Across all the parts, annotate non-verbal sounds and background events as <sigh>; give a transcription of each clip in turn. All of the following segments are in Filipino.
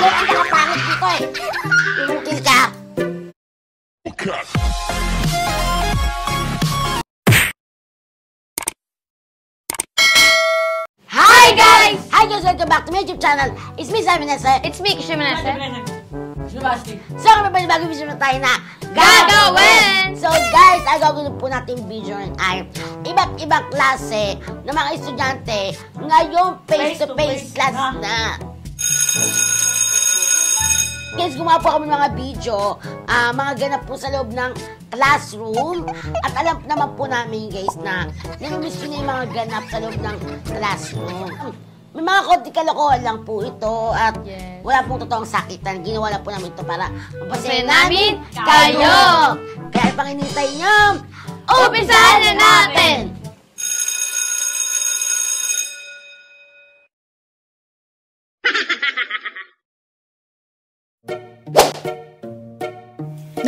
Yan ang nakapangit dito eh. Ka. Hi guys! Hi guys! Welcome back to my YouTube channel. It's me, Simon Nessa. It's me, Kisha Manessa. So, kapag bago video na tayo na gagawin! So guys, ang gagawin po natin video ngayon ay iba't-ibang klase ng mga estudyante ngayong face-to-face -face class na. Guys, gumawa po kami ng mga video, ah, mga ganap po sa loob ng classroom. At alam naman po namin, guys, na namiss ko na yung mga ganap sa loob ng classroom. May mga konti kalokohan lang po ito at Yes. wala pong totoong sakitan. Ginawa lang po namin ito para mapasayan namin namin kayo! Kaya pang inintay nyo, Umpisahan na natin!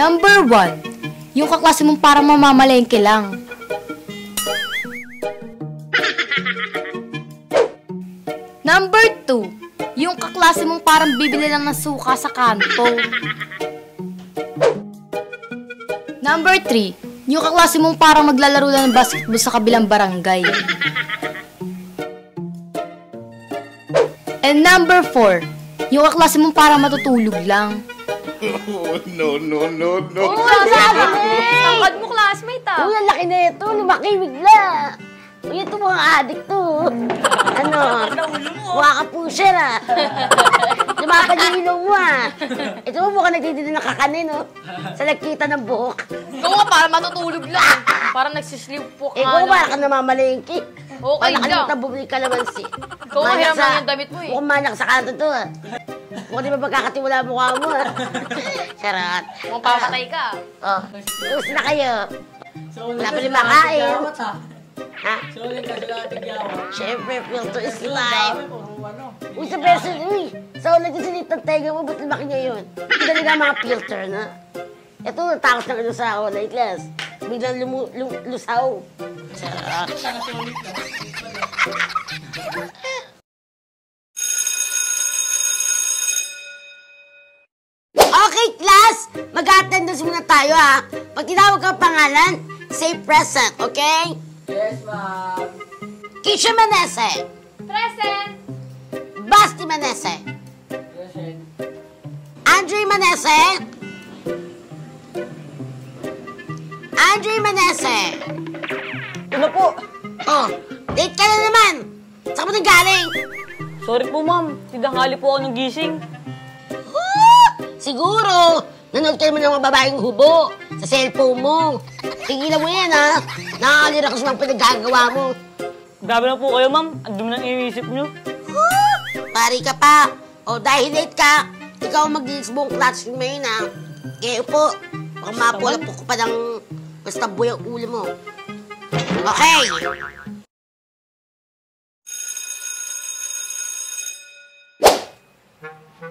Number one, yung kaklase mong parang mamamalengke lang. <laughs> Number two, yung kaklase mong parang bibili lang ng suka sa kanto. Number three, yung kaklase mong parang maglalaro lang ng basketball sa kabilang barangay. And number four, yung kaklase mong parang matutulog lang. Oh, no, no, no, no. Tangkad mo, classmate ah. Uy, ang laki na ito. Lumaki bigla. Uy, ito mga adik to. Ano? Mukha ka pusher ah. Lumapad yung ilong mo ah. Ito mo mukhang nagtitinda ng kakanin oh. Sa nagkita ng buhok. Ikaw nga, parang matutulog lang. Parang nagsisleep po ka. Eh, kung para ka namamalengke. Okay Parang lang. nakalimutan bumili ka naman si. Ikaw nga, hiram lang yung damit mo eh. Mukhang manak sa kanto to ah. Mukhang di ba magkakatiwala mukha mo ah. <laughs> Charot. Mukhang papatay ka. Oh, gusto na kayo. Wala pa rin makain. Ha? Siyempre, filter is life. Uy, sa person, uy. Sa ulit yung sinitang tega mo, ba't lumaki ngayon? Hindi talaga mga filter na. Ito, natakot na ano sa online class. Biglang lumu, lum, lusaw. Sarap. Tayo, ha? Pag tinawag ka ang pangalan, say present, okay? Yes, ma'am. Kisha Manese, Present! Basti Manese, Present. Andre Manese, Andre Manese. Ano po? Oh, late ka na naman. Saan mo nang galing? Sorry po, ma'am. Tidangkali po ako ng gising. Siguro, nanood ka naman ng mga babaeng hubo sa cellphone mo. Tigilan mo yan, ha? Nakakalira kasi ng pinaggagawa mo. Grabe na po kayo, ma'am. Ang dumi ng iniisip nyo. Ah, Pari ka pa. O, dahil late ka, ikaw ang mag-linis buong classroom ngayon, ha? Kaya po, baka mapula po ko pa ng basta buhay ang ulo mo. Okay.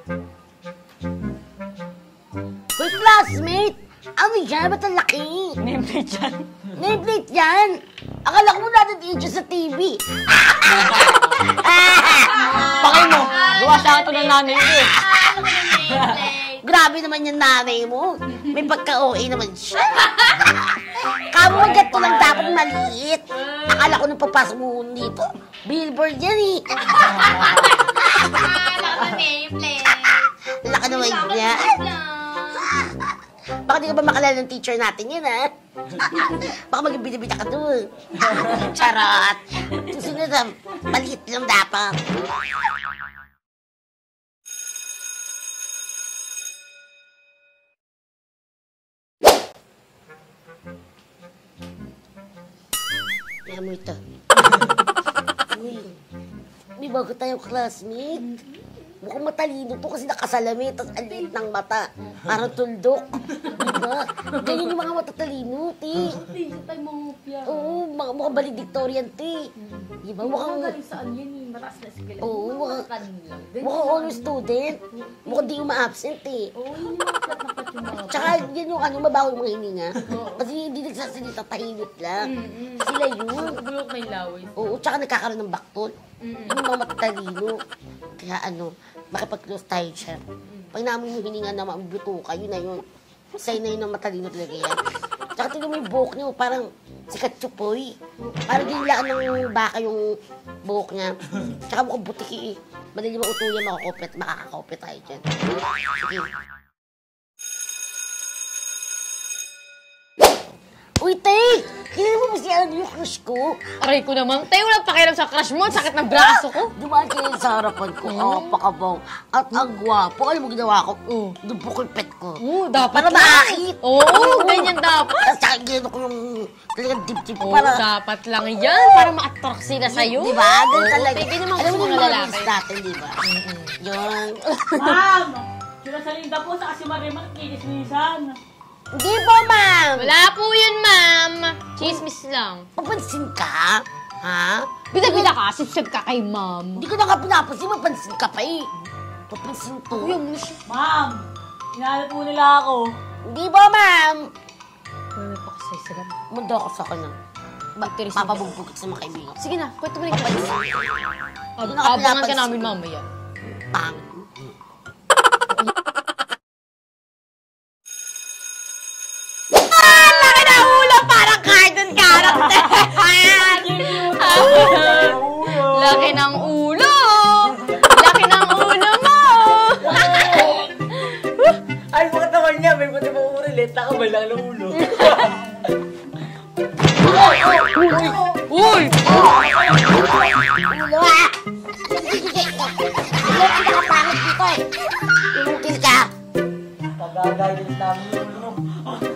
Uy, classmate! Ano yan? Ba't ang laki? Nameplate yan. Nameplate yan! Akala ko mo natin i sa TV. Pakay <laughs> mo. Gawa sa akin ito ng nanay ko eh. <laughs> Grabe naman yung nanay mo. May pagka-OA naman siya. Kamugat ko lang dapat maliit. Akala ko nung papasok mo dito. Billboard yan eh. Laka naman niya. Baka di ka ba makalala ng teacher natin yun, ha? <laughs> Baka maging binibita ka dun. <laughs> Charot. Susunod na, maliit lang dapat. Kaya mo ito. <laughs> Uy, may bago tayong classmate. Mukhang matalino to kasi nakasalamin, tapos ang liit ng mata. Parang tuldok. Diba? Ganyan yung mga matatalino, ti. Oo, mga, mukhang valedictorian, ti. Diba? Mukhang... Saan yun? Mataas na skill. Oo, mukhang... Mukhang always student. Mukhang di uma-absent, eh. Oo, yun yung. Tsaka yan yung ano, mabaho yung mga hininga. Kasi hindi nagsasalita, tahimik lang. Sila yun. Bulok yung laway. Oo, tsaka nagkakaroon ng baktol. Yung mga matatalino. Kaya ano, makipag-close tayo siya. Pag namin yung hininga na mabuto ka, yun na yun. Sign na yun ng matalino talaga yan. Tsaka tingnan mo yung buhok niyo, parang si Katsupoy. Parang dinilaan ng baka yung buhok niya. Tsaka mukhang butiki eh. Madali mautuyan, makakopet, makakakopet tayo dyan. Sige. Uy, Tay! Kailan mo ba si ano yung crush ko? Aray ko naman, tayo walang pakialam sa crush mo. Ang Sakit ng braso ko. Dumaan kayo sa harapan ko, kapakabong. At ang gwapo. Alam mo ginawa ko? Oh. Dubo ko yung pet ko. Oo, dapat Para lang. maakit. Oo, ganyan dapat. At saka ginawa ko yung talagang dip-dip ko Oo, para... dapat lang yan. Para ma-attract sila sa'yo. Di ba? Ganun Oo, talaga. Pwede naman Alam gusto mo mga yung mga lalaki. rules natin, di ba? Yun. Ma'am! Sila sa Linda po sa kasi Marimar, kinismisan. Hindi po, ma'am. Wala po yun, ma'am. Chismis lang. Papansin ka? Ha? Bida-bida ka, sipsip ka kay ma'am. Hindi ko na ka pinapansin, mapansin ka pa eh. Papansin to. Kuya mo siya. Ma'am! Inaano po nila ako. Hindi po, ma'am. Kuya pa kasi sila. Mundo ako sa kanya. Ba- Victory Papabugbog kita sa mga kaibigan. Sige na, kwento mo rin ka. Papansin. Ab- Hindi na ka Abangan ka namin mamaya. Pang. Lang ng ulo. Uy! Ulo ah! Ulo, pinakapangit dito eh. Inukil ka. Pagagayos namin yung ulo.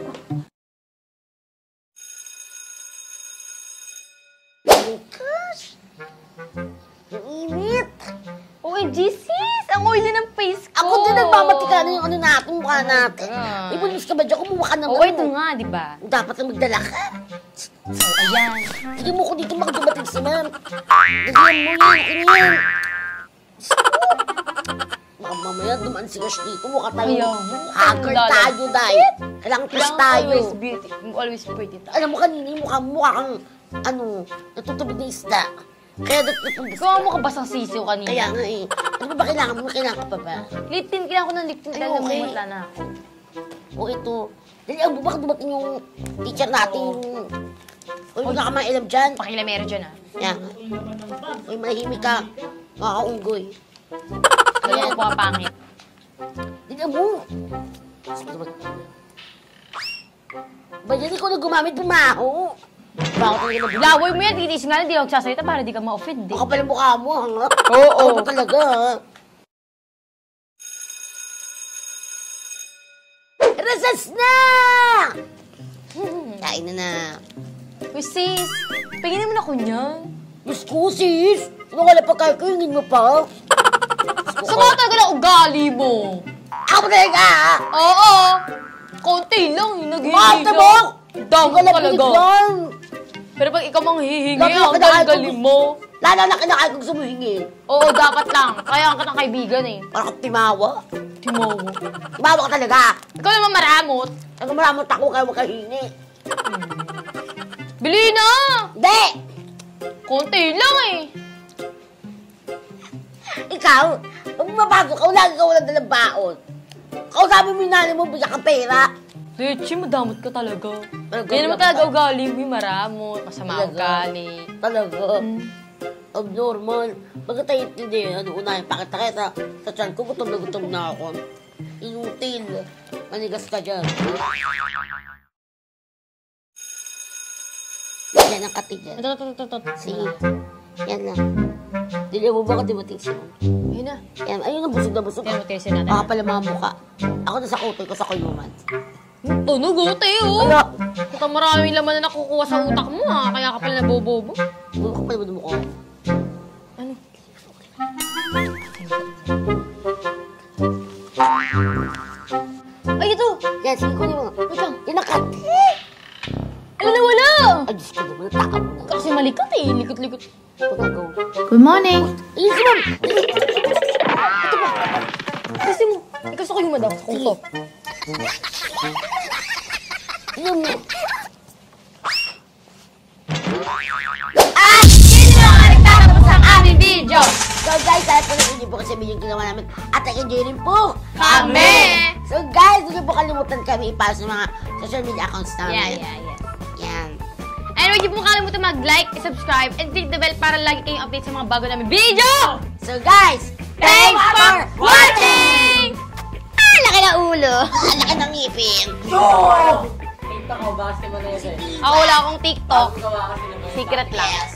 Na yung ano natin, mukha natin. Ah. Ibulis ka ba dyan? Kumuha ka naman. Oo, ito nga, di ba? Dapat na magdala ka. Oh, ayan. Hindi mo ko dito magdumating si ma'am. Ganyan mo yan, ganyan. Baka mamaya dumaan si Rush dito. Mukha tayo. Ayaw. Hacker tayo, Day. Kailangan plus Kailangan tayo. always beauty. Always pretty tayo. Alam mo kanina mukha mo, mukha kang, ano, natutubig na isda. Kaya dat Ikaw mo ka basang sisiw kanina. Kaya nga eh. Ano ba kailangan mo? Kailangan ka pa ba? Liptin, kailangan ko ng liptin Ay, dahil okay. namumutla na ako. O ito. Dali, ang baka dumating yung teacher natin. yung- Uy, wala ka mga ilam dyan. Pakilamero dyan ah. Yan. Uy, manahimik ka. Makakaunggoy. Kaya ang pangit. Dali mo. Ba yan ikaw na gumamit bumaho? Bago talaga na bula. Laway mo yan, titiis nga na, di ako sasalita para di ka ma-offend eh. Baka pala mukha mo, hanga. Oo. Ano ba talaga, ha? Rasas na! Hmm, Kain na na. Uy sis, pingin naman ako niyan. Diyos ko, sis! Ano ka na pagkakingin mo pa? Sa mga tagal ang ugali mo. Ako talaga, ha? Oo. Konti lang, yung naghihingi Mata ka. mo! Damo Ikaw na talaga. pinikwan. Pero pag ikaw mang hihingi, ang galing mo. Lalo na kinakain kong sumuhingi. Oo, dapat lang. Kaya ang katang kaibigan eh. Parang timawa. Timowo. Timawa ka talaga. Ikaw naman maramot. Ang maramot ako kaya makahingi. Bili na! Hindi! Konti lang eh. Ikaw, pag mapasok ka, lagi ka walang dalang baon. Kausapin mo yung nanay mo, bigyan ka pera. Leche, madamot ka talaga. Talaga, Yan naman talaga. ugali mo, yung maramot, masama Talaga. ugali. Talaga. Abnormal. Baga tayo hindi, ano, unahin, pakita kita. Sa tiyan ko, gutom na gutom na ako. Inutil. Manigas ka dyan. Yan ang katig yan. Ito, ito, ito, ito. ito. Sige. Yan lang. Dili mo ba ka dumating siya? Ayun na. Yan, ayun ang busog na busog. Mo, tirisin natin. Baka pala mga mukha. Ako na sa kutoy ko sa kuyuman. Tunog, gote oh. Ano? Ito maraming laman na nakukuha sa utak mo ha. Kaya ka pala nabobobo. Ano ka pala ba mukha? Ano? Ay, ito! Yan, sige ko naman. Wait lang. Yan ang kati. Ay, wala, wala! Ay, Diyos ko naman, taka mo na. Kasi malikat eh. Likot-likot. Pagkagaw. Good morning. Ayun si ma'am. Kasi mo. Ikaw sa kuyo mo daw. Kung to. Ayun mo. Ah! Hindi na ako nagtatapos ang aming video! So guys, dahil po na po kasi yung ginawa namin at nag-enjoy rin po Kami! So guys, huwag niyo po kalimutan kami ipasa sa mga social media accounts namin. Yeah, yeah, yeah. Yan. And huwag niyo po kalimutan mag-like, subscribe, and click the bell para lagi kayong update sa mga bago namin video! So guys, Thanks for watching! Ah, laki na ulo! ang laki ng ngipin. Kita ko, baka si Manese. Ako wala akong TikTok. Gawa kasi naman. Secret lang. Yes.